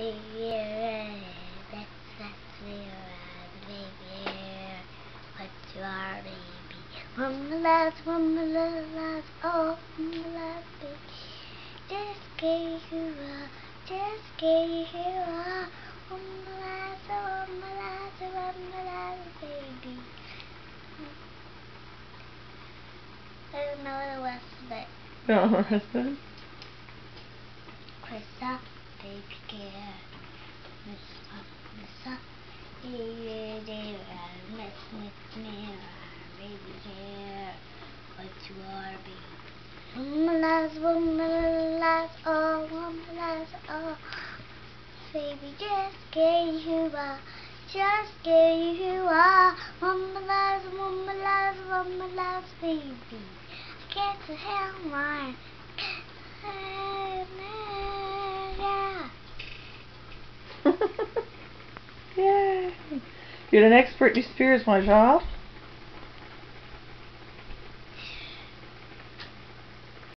big year. That's actually around big year. What's your baby? One last, one last, oh, one last baby. Just gay you are, just gay you are. One last, one last, one last baby. I don't know the rest of it. No, rest of it? Krista. Womanizer, womanizer, oh, womanizer, oh. Baby, just get you are, just get you are. Womanizer, womanizer, womanizer, baby. Get the hell mine. You're an expert in Spears, my child.